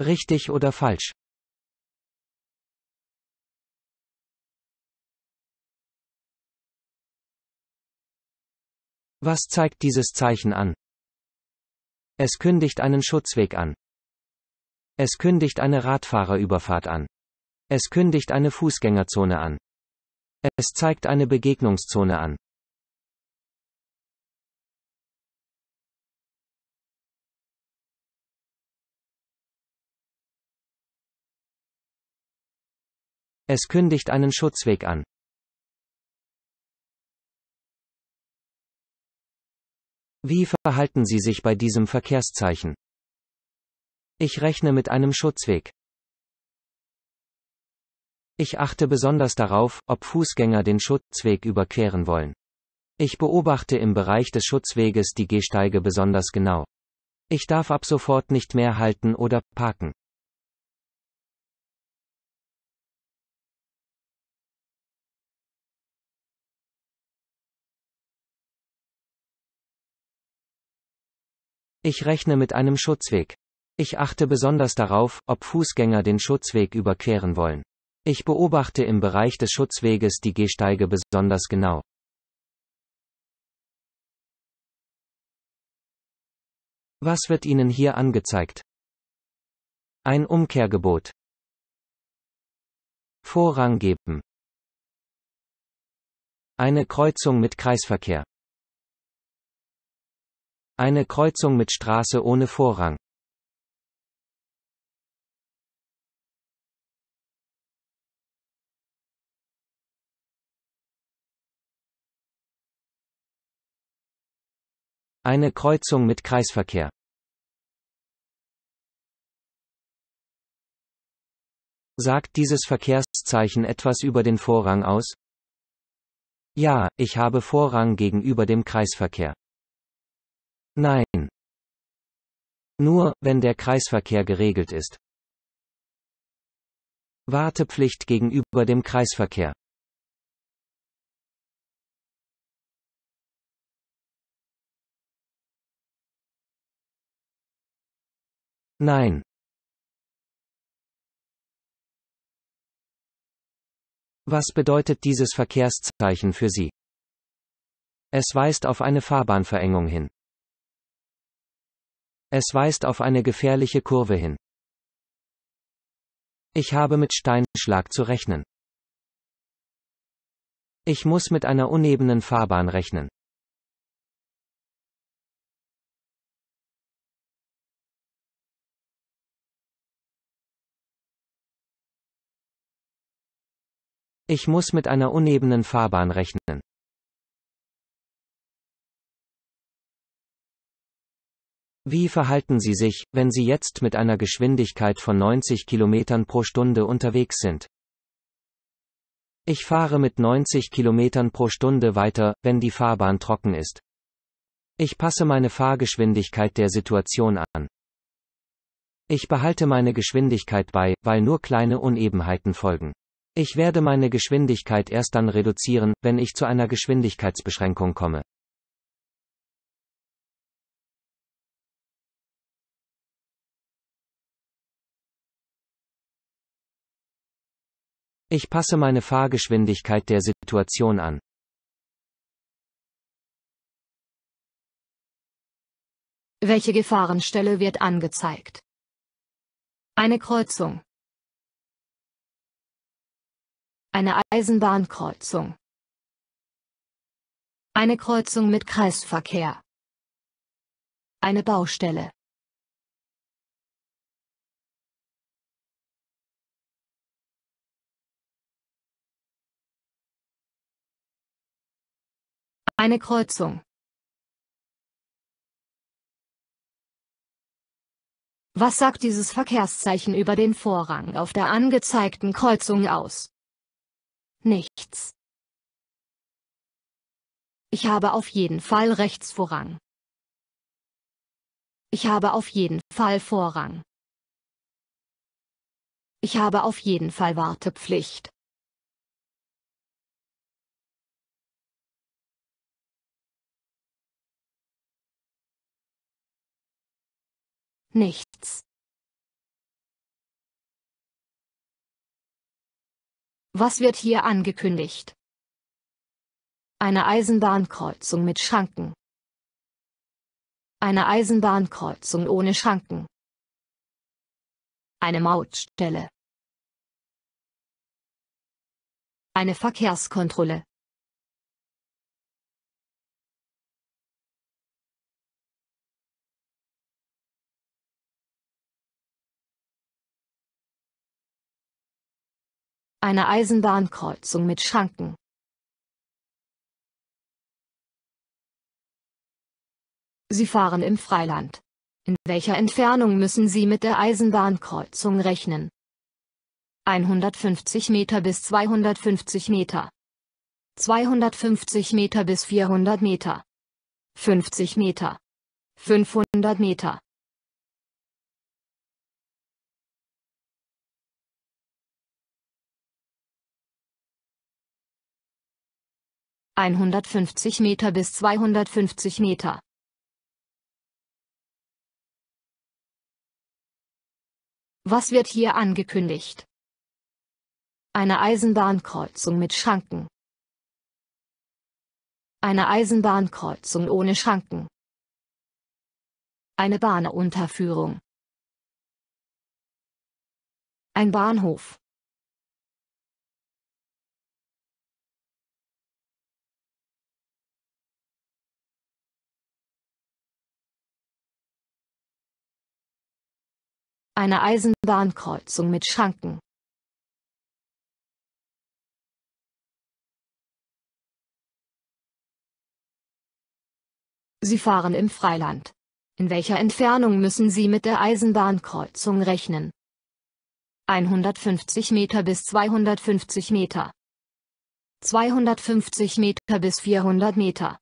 Richtig oder falsch? Was zeigt dieses Zeichen an? Es kündigt einen Schutzweg an. Es kündigt eine Radfahrerüberfahrt an. Es kündigt eine Fußgängerzone an. Es zeigt eine Begegnungszone an. Es kündigt einen Schutzweg an. Wie verhalten Sie sich bei diesem Verkehrszeichen? Ich rechne mit einem Schutzweg. Ich achte besonders darauf, ob Fußgänger den Schutzweg überqueren wollen. Ich beobachte im Bereich des Schutzweges die Gehsteige besonders genau. Ich darf ab sofort nicht mehr halten oder parken. Ich rechne mit einem Schutzweg. Ich achte besonders darauf, ob Fußgänger den Schutzweg überqueren wollen. Ich beobachte im Bereich des Schutzweges die Gehsteige besonders genau. Was wird Ihnen hier angezeigt? Ein Umkehrgebot. Vorrang geben. Eine Kreuzung mit Kreisverkehr. Eine Kreuzung mit Straße ohne Vorrang. Eine Kreuzung mit Kreisverkehr. Sagt dieses Verkehrszeichen etwas über den Vorrang aus? Ja, ich habe Vorrang gegenüber dem Kreisverkehr. Nein. Nur, wenn der Kreisverkehr geregelt ist. Wartepflicht gegenüber dem Kreisverkehr. Nein. Was bedeutet dieses Verkehrszeichen für Sie? Es weist auf eine Fahrbahnverengung hin. Es weist auf eine gefährliche Kurve hin. Ich habe mit Steinschlag zu rechnen. Ich muss mit einer unebenen Fahrbahn rechnen. Ich muss mit einer unebenen Fahrbahn rechnen. Wie verhalten Sie sich, wenn Sie jetzt mit einer Geschwindigkeit von 90 km pro Stunde unterwegs sind? Ich fahre mit 90 km pro Stunde weiter, wenn die Fahrbahn trocken ist. Ich passe meine Fahrgeschwindigkeit der Situation an. Ich behalte meine Geschwindigkeit bei, weil nur kleine Unebenheiten folgen. Ich werde meine Geschwindigkeit erst dann reduzieren, wenn ich zu einer Geschwindigkeitsbeschränkung komme. Ich passe meine Fahrgeschwindigkeit der Situation an. Welche Gefahrenstelle wird angezeigt? Eine Kreuzung. Eine Eisenbahnkreuzung. Eine Kreuzung mit Kreisverkehr. Eine Baustelle. Eine Kreuzung. Was sagt dieses Verkehrszeichen über den Vorrang auf der angezeigten Kreuzung aus? Nichts. Ich habe auf jeden Fall Rechtsvorrang. Ich habe auf jeden Fall Vorrang. Ich habe auf jeden Fall Wartepflicht. Nichts. Was wird hier angekündigt? Eine Eisenbahnkreuzung mit Schranken. Eine Eisenbahnkreuzung ohne Schranken. Eine Mautstelle. Eine Verkehrskontrolle. Eine Eisenbahnkreuzung mit Schranken. Sie fahren im Freiland. In welcher Entfernung müssen Sie mit der Eisenbahnkreuzung rechnen? 150 Meter bis 250 Meter. 250 Meter bis 400 Meter. 50 Meter. 500 Meter. 150 Meter bis 250 Meter. Was wird hier angekündigt? Eine Eisenbahnkreuzung mit Schranken. Eine Eisenbahnkreuzung ohne Schranken. Eine Bahnunterführung. Ein Bahnhof. Eine Eisenbahnkreuzung mit Schranken. Sie fahren im Freiland. In welcher Entfernung müssen Sie mit der Eisenbahnkreuzung rechnen? 150 Meter bis 250 Meter. 250 Meter bis 400 Meter.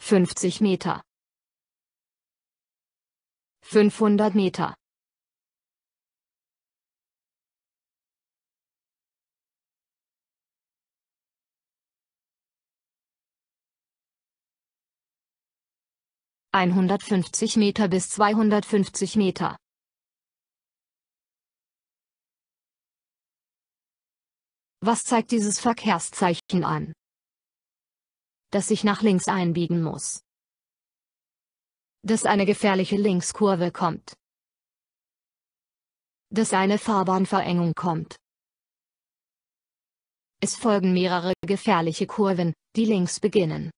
50 Meter. 500 Meter. 150 Meter bis 250 Meter. Was zeigt dieses Verkehrszeichen an? Dass ich nach links einbiegen muss. Dass eine gefährliche Linkskurve kommt. Dass eine Fahrbahnverengung kommt. Es folgen mehrere gefährliche Kurven, die links beginnen.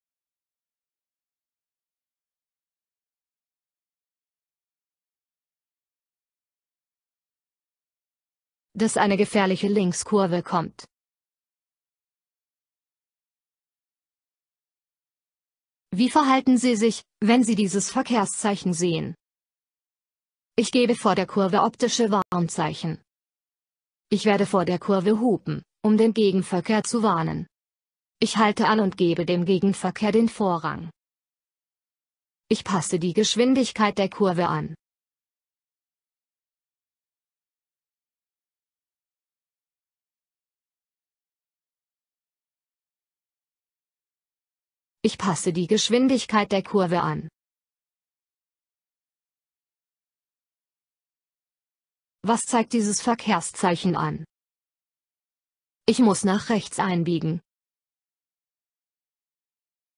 Dass eine gefährliche Linkskurve kommt. Wie verhalten Sie sich, wenn Sie dieses Verkehrszeichen sehen? Ich gebe vor der Kurve optische Warnzeichen. Ich werde vor der Kurve hupen, um den Gegenverkehr zu warnen. Ich halte an und gebe dem Gegenverkehr den Vorrang. Ich passe die Geschwindigkeit der Kurve an. Ich passe die Geschwindigkeit der Kurve an. Was zeigt dieses Verkehrszeichen an? Ich muss nach rechts einbiegen.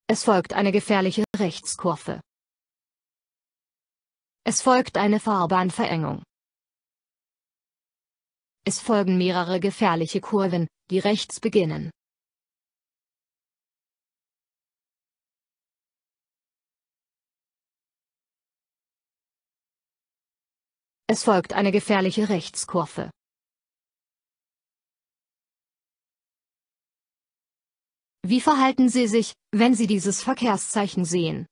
Es folgt eine gefährliche Rechtskurve. Es folgt eine Fahrbahnverengung. Es folgen mehrere gefährliche Kurven, die rechts beginnen. Es folgt eine gefährliche Rechtskurve. Wie verhalten Sie sich, wenn Sie dieses Verkehrszeichen sehen?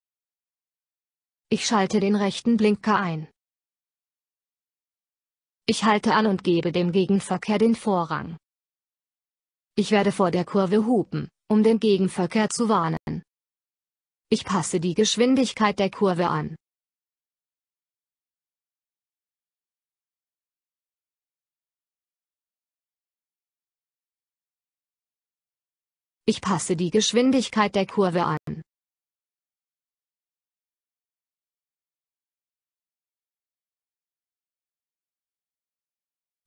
Ich schalte den rechten Blinker ein. Ich halte an und gebe dem Gegenverkehr den Vorrang. Ich werde vor der Kurve hupen, um den Gegenverkehr zu warnen. Ich passe die Geschwindigkeit der Kurve an. Ich passe die Geschwindigkeit der Kurve an.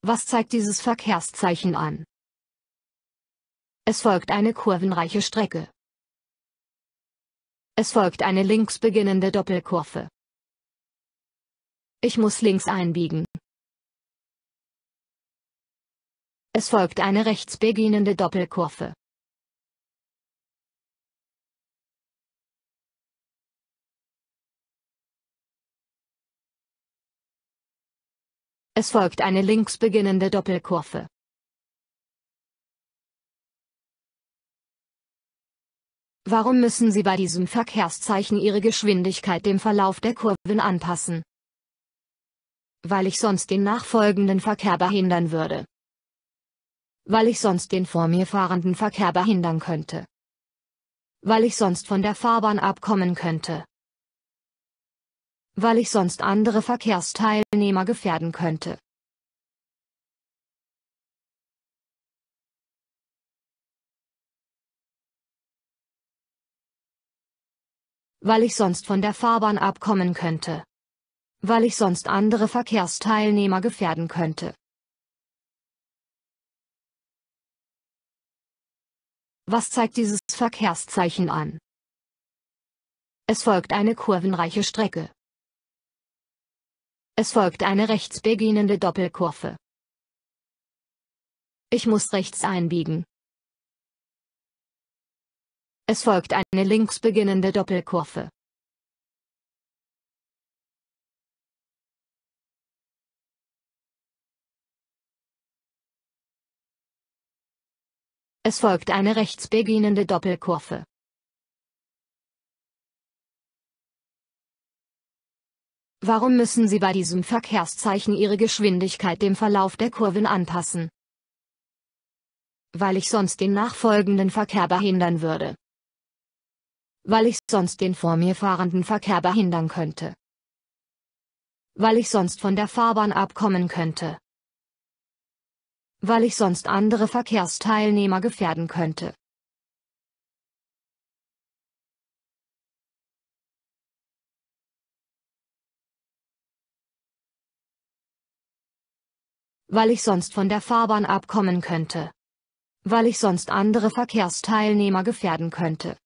Was zeigt dieses Verkehrszeichen an? Es folgt eine kurvenreiche Strecke. Es folgt eine links beginnende Doppelkurve. Ich muss links einbiegen. Es folgt eine rechts beginnende Doppelkurve. Es folgt eine links beginnende Doppelkurve. Warum müssen Sie bei diesem Verkehrszeichen Ihre Geschwindigkeit dem Verlauf der Kurven anpassen? Weil ich sonst den nachfolgenden Verkehr behindern würde. Weil ich sonst den vor mir fahrenden Verkehr behindern könnte. Weil ich sonst von der Fahrbahn abkommen könnte. Weil ich sonst andere Verkehrsteilnehmer gefährden könnte. weil ich sonst von der Fahrbahn abkommen könnte. Weil ich sonst andere Verkehrsteilnehmer gefährden könnte. Was zeigt dieses Verkehrszeichen an? Es folgt eine kurvenreiche Strecke. Es folgt eine rechts beginnende Doppelkurve. Ich muss rechts einbiegen. Es folgt eine links beginnende Doppelkurve. Es folgt eine rechts beginnende Doppelkurve. Warum müssen Sie bei diesem Verkehrszeichen Ihre Geschwindigkeit dem Verlauf der Kurven anpassen? Weil ich sonst den nachfolgenden Verkehr behindern würde weil ich sonst den vor mir fahrenden Verkehr behindern könnte. Weil ich sonst von der Fahrbahn abkommen könnte. Weil ich sonst andere Verkehrsteilnehmer gefährden könnte. Weil ich sonst von der Fahrbahn abkommen könnte. Weil ich sonst andere Verkehrsteilnehmer gefährden könnte.